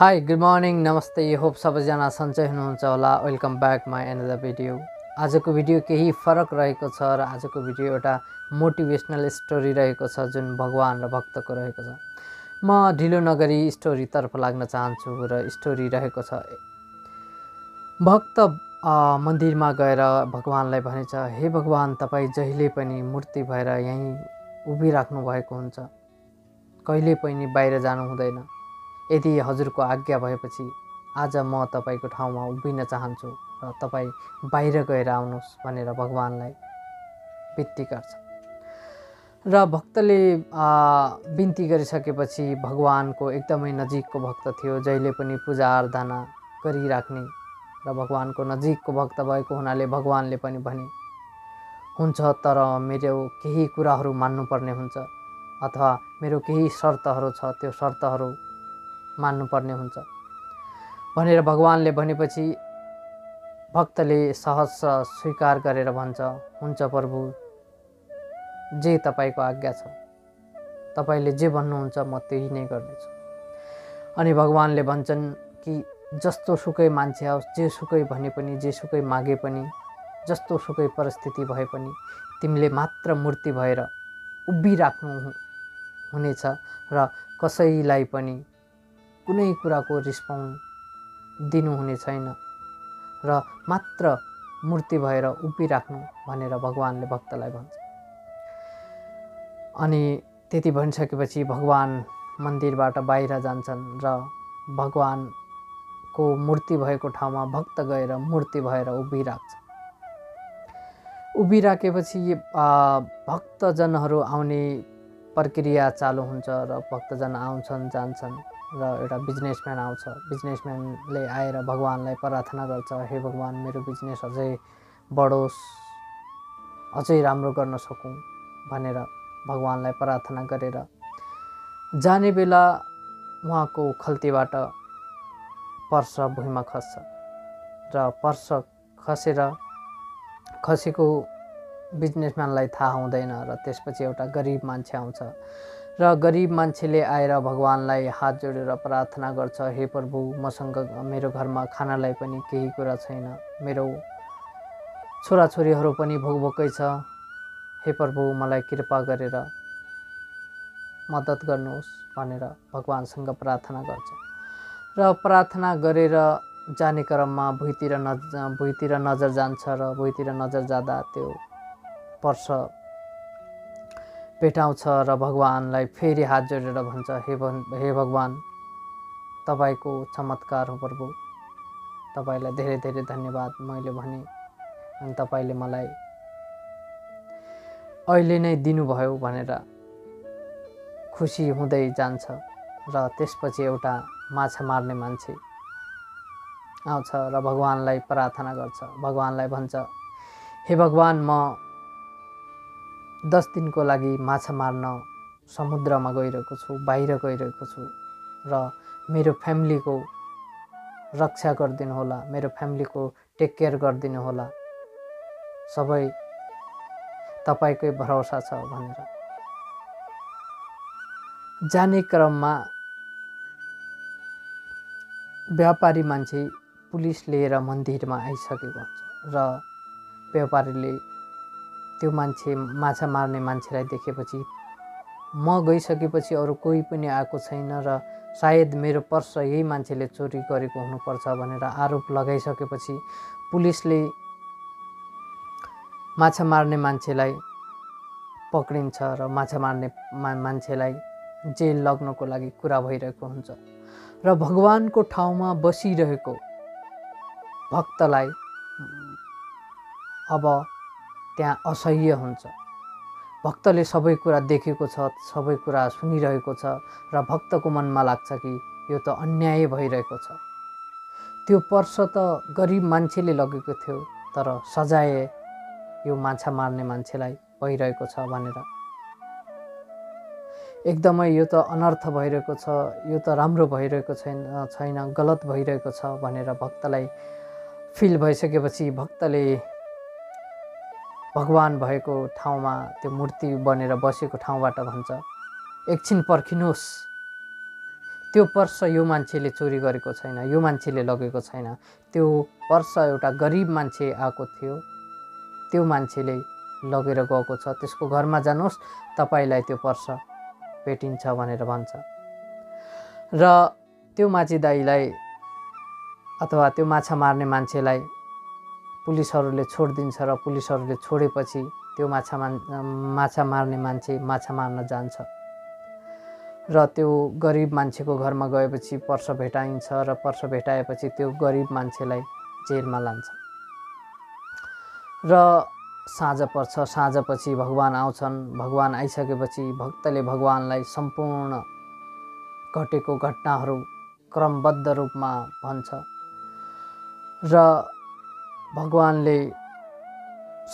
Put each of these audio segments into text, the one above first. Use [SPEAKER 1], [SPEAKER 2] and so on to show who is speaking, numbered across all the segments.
[SPEAKER 1] High good morning नमस्ते hope सबैजना सन्चै हुनुहुन्छ होला। Welcome back my another video आजको भिडियो केही फरक रहेको छ र आजको भिडियो एउटा मोटिभेसनल स्टोरी रहेको छ जुन भगवान् र भक्तको रहेको छ। म ढिलो नगरी स्टोरीतर्फ लाग्न चाहन्छु र स्टोरी रहेको छ। भक्त मन्दिरमा गएर भगवान्लाई भनेछ हे भगवान् तपाईँ जहिले पनि मूर्ति भएर यहीँ उभिराख्नु भएको हुन्छ। कहिले पनि बाहिर जानु हुँदैन। यदि हजुरको आज्ञा भएपछि आज म तपाईँको ठाउँमा उभिन चाहन्छु र तपाईँ बाहिर गएर आउनुहोस् भनेर भगवान्लाई बिन्ती गर्छ। र भक्तले बिन्ती गरिसकेपछि भगवान्को एकदमै नजिकको भक्त थियो जहिले पनि पूजा आराधना गरिराख्ने र भगवान्को नजिकको भक्त भएको हुनाले भगवान्ले पनि भने हुन्छ तर मेरो केही कुराहरू मान्नुपर्ने हुन्छ अथवा मेरो केही शर्तहरू छ त्यो शर्तहरू मान्नुपर्ने हुन्छ। भनेर भगवान्ले भनेपछि भक्तले सहज स्वीकार गरेर भन्छ हुन्छ प्रभु जे तपाईँको आज्ञा छ तपाईँले जे भन्नुहुन्छ म त्यही नै गर्नेछु। अनि भगवान्ले भन्छन् कि जस्तो सुकै मान्छे आओस् जे सुकै भने पनि जे सुकै मागे पनि जस्तो सुकै परिस्थिति भए पनि तिमीले मात्र मूर्ति भएर उभिराख्नु हुनेछ र कसैलाई पनि कुनै कुराको रिस्पोन्स दिनुहुने छैन र मात्र मूर्ति भएर उभिराख्नु भनेर भगवान्ले भक्तलाई भन्छ। अनि त्यति भनिसकेपछि भगवान् मन्दिरबाट बाहिर जान्छन् र भगवान्को मूर्ति भएको ठाउँमा भक्त गएर मूर्ति भएर उभिराख्छ। उभिराखेपछि भक्तजनहरू आउने प्रक्रिया चालु हुन्छ र भक्तजन आउँछन् जान्छन्। र एउटा बिजनेसम्यान आउँछ। बिजनेसम्यानले आएर भगवान्लाई प्रार्थना गर्छ हे भगवान् मेरो बिजनेस अझै बढोस् अझै राम्रो गर्न सकौँ भनेर भगवान्लाई प्रार्थना गरेर जाने बेला उहाँको खल्तीबाट पर्स भुइँमा खस्छ। र पर्स खसेर खसेको बिजनेसम्यानलाई थाहा हुँदैन र त्यसपछि एउटा गरिब मान्छे आउँछ र गरिब मान्छेले आएर भगवान्लाई हात जोडेर प्रार्थना गर्छ हे प्रभु मसँग मेरो घरमा खानालाई पनि केही कुरा छैन। मेरो छोराछोरीहरू पनि भोकभोकै छ। हे प्रभु मलाई कृपा गरेर मद्दत गर्नुहोस् भनेर भगवान्सँग प्रार्थना गर्छ। र प्रार्थना गरेर जाने क्रममा भुइँतिर नज भुइँतिर नजर जान्छ र भुइँतिर नजर जाँदा त्यो पर्स भेटाउँछ र भगवान्लाई फेरि हात जोडेर भन्छ हे हे भगवान् तपाईँको चमत्कार हो प्रभु। तपाईँलाई धेरै धेरै धन्यवाद। मैले भने अनि तपाईँले मलाई अहिले नै दिनुभयो भनेर खुसी हुँदै जान्छ र त्यसपछि एउटा माछा मार्ने मान्छे आउँछ र भगवान्लाई प्रार्थना गर्छ। भगवान्लाई भन्छ हे भगवान् म दस दिनको लागि माछा मार्न समुद्रमा गइरहेको छु बाहिर गइरहेको छु र मेरो फ्यामिलीको रक्षा गरिदिनु होला मेरो फ्यामिलीको टेक केयर गरिदिनु होला। सबै तपाईँकै भरोसा छ भनेर। जाने क्रममा व्यापारी मान्छे पुलिस लिएर मन्दिरमा आइसकेको हुन्छ र व्यापारीले त्यो मान्छे माछा मार्ने मान्छेलाई देखेपछि म गइसकेपछि अरू कोही पनि आएको छैन र सायद मेरो पर्स यही मान्छेले चोरी गरेको हुनुपर्छ भनेर आरोप लगाइसकेपछि पुलिसले माछा मार्ने मान्छेलाई पक्रिन्छ र माछा मार्ने मा मान्छेलाई जेल लग्नको लागि कुरा भइरहेको हुन्छ र भगवान्को ठाउँमा बसिरहेको भक्तलाई अब त्यहाँ असह्य हुन्छ। भक्तले सबै कुरा देखेको छ सबै कुरा सुनिरहेको छ र भक्तको मनमा लाग्छ कि यो त अन्याय भइरहेको छ। त्यो पर्स त गरिब मान्छेले लगेको थियो तर सजाय यो माछा मार्ने मान्छेलाई भइरहेको छ भनेर। एकदमै यो त अनर्थ भइरहेको छ यो त राम्रो भइरहेको छैन छैन गलत भइरहेको छ भनेर भक्तलाई फिल भइसकेपछि भक्तले भगवान् भएको ठाउँमा त्यो मूर्ति बनेर बसेको ठाउँबाट भन्छ एकछिन पर्खिनुहोस्। त्यो पर्स यो मान्छेले चोरी गरेको छैन यो मान्छेले लगेको छैन। त्यो पर्स एउटा गरिब मान्छे आएको थियो। त्यो मान्छेले लगेर गएको छ। त्यसको घरमा जानुहोस् तपाईँलाई त्यो पर्स भेटिन्छ भनेर भन्छ। र त्यो माझी दाईलाई अथवा त्यो माछा मार्ने मान्छेलाई पुलिसहरूले छोडिदिन्छ र पुलिसहरूले छोडेपछि त्यो माछा मान माछा मार्ने मान्छे माछा मार्न जान्छ। र त्यो गरिब मान्छेको घरमा गएपछि पर्स भेटाइन्छ र पर्स भेटाएपछि त्यो गरिब मान्छेलाई जेलमा लान्छ। र साँझ पर्छ साँझपछि भगवान् आउँछन्। भगवान् आइसकेपछि भक्तले भगवान्लाई सम्पूर्ण घटेको घटनाहरू क्रमबद्ध रूपमा भन्छ। र भगवान्ले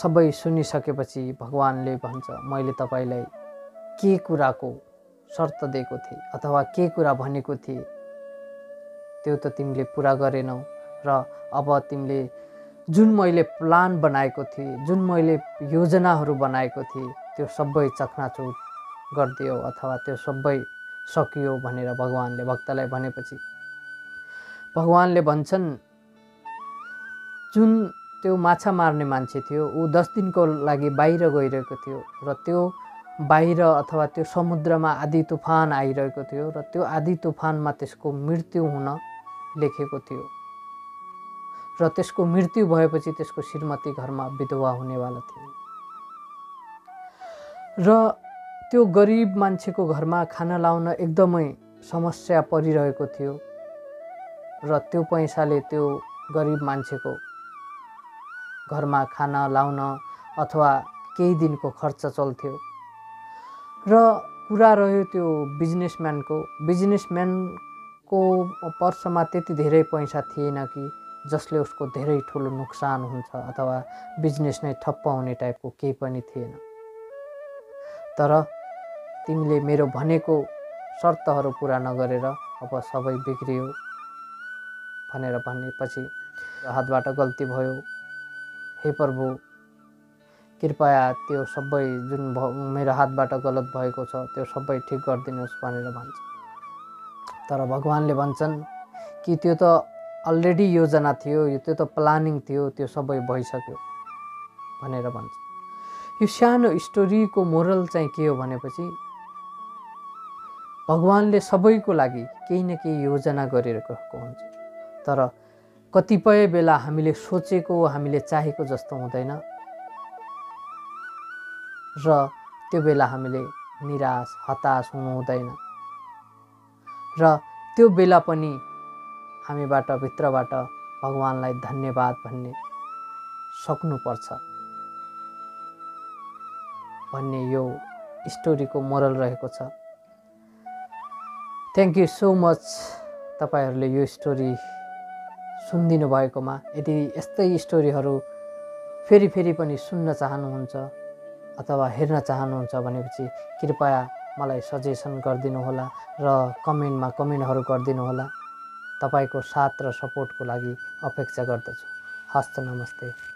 [SPEAKER 1] सबै सुनिसकेपछि भगवान्ले भन्छ मैले तपाईँलाई के कुराको शर्त दिएको थिएँ अथवा के कुरा भनेको थिएँ त्यो त तिमीले पुरा गरेनौ। र अब तिमीले जुन मैले प्लान बनाएको थिएँ जुन मैले योजनाहरू बनाएको थिएँ त्यो सबै चकनाचुर गरिदियो अथवा त्यो सबै सकियो भनेर भगवान्ले भक्तलाई भनेपछि। भगवान्ले भन्छन् जुन त्यो माछा मार्ने मान्छे थियो ऊ दस दिनको लागि बाहिर गइरहेको थियो र त्यो बाहिर अथवा त्यो समुद्रमा आधी तुफान आइरहेको थियो र त्यो आधी तुफानमा त्यसको मृत्यु हुन लेखेको थियो। र त्यसको मृत्यु भएपछि त्यसको श्रीमती घरमा विधवा हुनेवाला थियो। र त्यो गरिब मान्छेको घरमा खाना लाउन एकदमै समस्या परिरहेको थियो र त्यो पैसाले त्यो गरिब मान्छेको घरमा खाना लाउन अथवा केही दिनको खर्च चल्थ्यो। र कुरा रह्यो त्यो बिजनेसम्यानको। बिजनेसम्यानको पर्समा त्यति धेरै पैसा थिएन कि जसले उसको धेरै ठुलो नोक्सान हुन्छ अथवा बिजनेस नै ठप्प हुने टाइपको केही पनि थिएन। तर तिमीले मेरो भनेको शर्तहरू पुरा नगरेर अब सबै बिग्रियो भनेर भनेपछि हातबाट गल्ती भयो। हे प्रभु कृपया त्यो सबै जुन मेरो हातबाट गलत भएको छ त्यो सबै ठिक गरिदिनुहोस् भनेर भन्छ तर भगवान्ले भन्छन् कि त्यो त अलरेडी योजना थियो त्यो त प्लानिङ थियो त्यो सबै भइसक्यो भनेर भन्छ यो सानो स्टोरीको मोरल चाहिँ के हो भनेपछि भगवान्ले सबैको लागि केही न केही योजना गरिरहेको हुन्छ। तर कतिपय बेला हामीले सोचेको हामीले चाहेको जस्तो हुँदैन। र त्यो बेला हामीले निराश हताश हुनु हुँदैन। र त्यो बेला पनि हामीबाट भित्रबाट भगवान्लाई धन्यवाद भन्ने सक्नुपर्छ। भन्ने यो स्टोरीको मोरल रहेको छ। थ्याङ्क यू सो मच तपाईँहरूले यो स्टोरी सुनिदिनु भएकोमा यदि यस्तै स्टोरीहरू फेरि फेरि पनि सुन्न चाहनुहुन्छ अथवा हेर्न चाहनुहुन्छ भनेपछि कृपया मलाई सजेसन गरिदिनुहोला र कमेन्टमा कमेन्टहरू गरिदिनुहोला। तपाईँको साथ र सपोर्टको लागि अपेक्षा गर्दछु। हस्त नमस्ते।